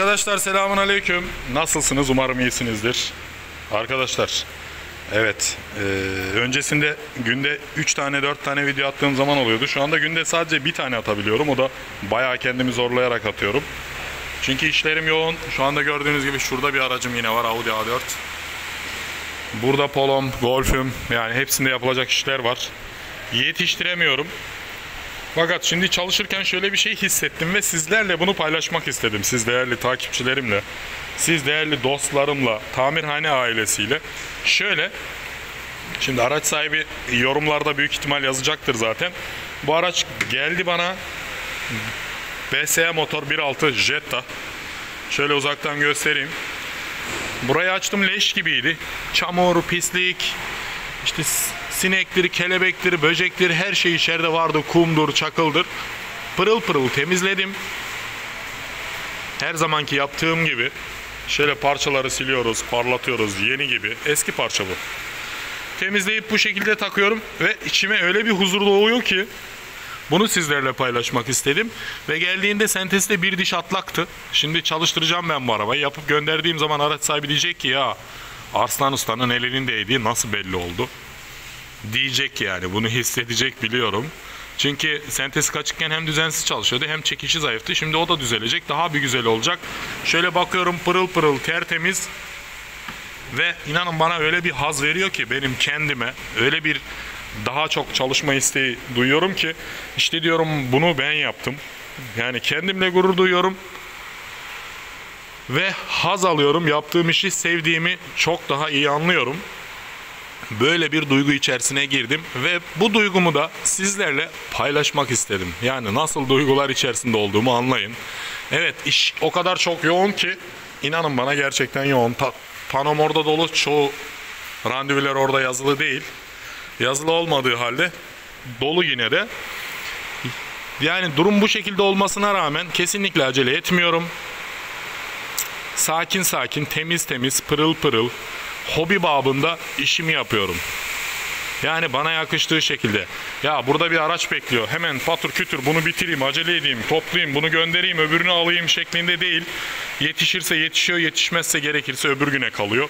Arkadaşlar selamun aleyküm. Nasılsınız? Umarım iyisinizdir. Arkadaşlar evet e, öncesinde günde 3 tane 4 tane video attığım zaman oluyordu. Şu anda günde sadece bir tane atabiliyorum. O da bayağı kendimi zorlayarak atıyorum. Çünkü işlerim yoğun. Şu anda gördüğünüz gibi şurada bir aracım yine var Audi A4. Burada polom, golfüm yani hepsinde yapılacak işler var. Yetiştiremiyorum. Fakat şimdi çalışırken şöyle bir şey hissettim ve sizlerle bunu paylaşmak istedim. Siz değerli takipçilerimle, siz değerli dostlarımla, tamirhane ailesiyle. Şöyle, şimdi araç sahibi yorumlarda büyük ihtimal yazacaktır zaten. Bu araç geldi bana BSE motor 1.6 Jetta. Şöyle uzaktan göstereyim. Burayı açtım leş gibiydi. Çamur, pislik, işte sinektir, kelebektir, böcektir her şey içeride vardı. Kumdur, çakıldır. Pırıl pırıl temizledim. Her zamanki yaptığım gibi şöyle parçaları siliyoruz, parlatıyoruz yeni gibi. Eski parça bu. Temizleyip bu şekilde takıyorum ve içime öyle bir huzur doğuyor ki bunu sizlerle paylaşmak istedim. Ve geldiğinde sentezde bir diş atlaktı. Şimdi çalıştıracağım ben bu arabayı. Yapıp gönderdiğim zaman araç sahibi diyecek ki ya Arslan Usta'nın elinin değdiği nasıl belli oldu? Diyecek yani bunu hissedecek biliyorum. Çünkü sentez açıkken hem düzensiz çalışıyordu hem çekişi zayıftı. Şimdi o da düzelecek. Daha bir güzel olacak. Şöyle bakıyorum pırıl pırıl tertemiz. Ve inanın bana öyle bir haz veriyor ki benim kendime öyle bir daha çok çalışma isteği duyuyorum ki işte diyorum bunu ben yaptım. Yani kendimle gurur duyuyorum ve haz alıyorum. Yaptığım işi sevdiğimi çok daha iyi anlıyorum. Böyle bir duygu içerisine girdim ve bu duygumu da sizlerle paylaşmak istedim. Yani nasıl duygular içerisinde olduğumu anlayın. Evet iş o kadar çok yoğun ki inanın bana gerçekten yoğun. Pa- panom orada dolu çoğu randevular orada yazılı değil. Yazılı olmadığı halde dolu yine de. Yani durum bu şekilde olmasına rağmen kesinlikle acele etmiyorum. Sakin sakin, temiz temiz, pırıl pırıl, hobi babında işimi yapıyorum. Yani bana yakıştığı şekilde. Ya burada bir araç bekliyor. Hemen patır kütür bunu bitireyim, acele edeyim, toplayayım, bunu göndereyim, öbürünü alayım şeklinde değil. Yetişirse yetişiyor, yetişmezse gerekirse öbür güne kalıyor.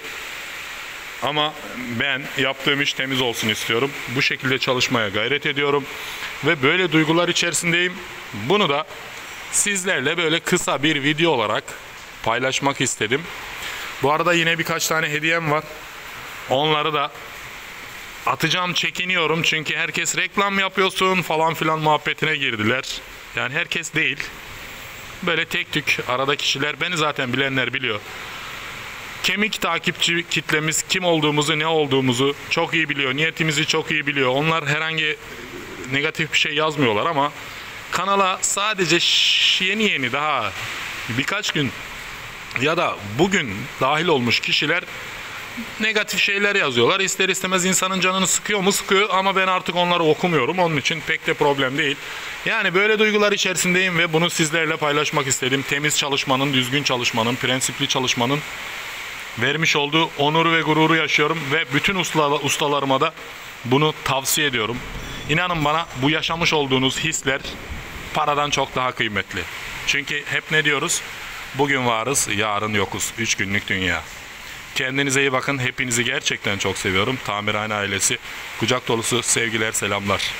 Ama ben yaptığım iş temiz olsun istiyorum. Bu şekilde çalışmaya gayret ediyorum. Ve böyle duygular içerisindeyim. Bunu da sizlerle böyle kısa bir video olarak paylaşmak istedim. Bu arada yine birkaç tane hediyem var. Onları da atacağım çekiniyorum çünkü herkes reklam yapıyorsun falan filan muhabbetine girdiler. Yani herkes değil. Böyle tek tük arada kişiler beni zaten bilenler biliyor. Kemik takipçi kitlemiz kim olduğumuzu ne olduğumuzu çok iyi biliyor. Niyetimizi çok iyi biliyor. Onlar herhangi negatif bir şey yazmıyorlar ama kanala sadece yeni yeni daha birkaç gün ya da bugün dahil olmuş kişiler negatif şeyler yazıyorlar. İster istemez insanın canını sıkıyor mu sıkıyor ama ben artık onları okumuyorum. Onun için pek de problem değil. Yani böyle duygular içerisindeyim ve bunu sizlerle paylaşmak istedim. Temiz çalışmanın, düzgün çalışmanın, prensipli çalışmanın vermiş olduğu onuru ve gururu yaşıyorum ve bütün usta, ustalarıma da bunu tavsiye ediyorum. İnanın bana bu yaşamış olduğunuz hisler paradan çok daha kıymetli. Çünkü hep ne diyoruz? Bugün varız, yarın yokuz. Üç günlük dünya. Kendinize iyi bakın. Hepinizi gerçekten çok seviyorum. Tamirhane ailesi. Kucak dolusu sevgiler, selamlar.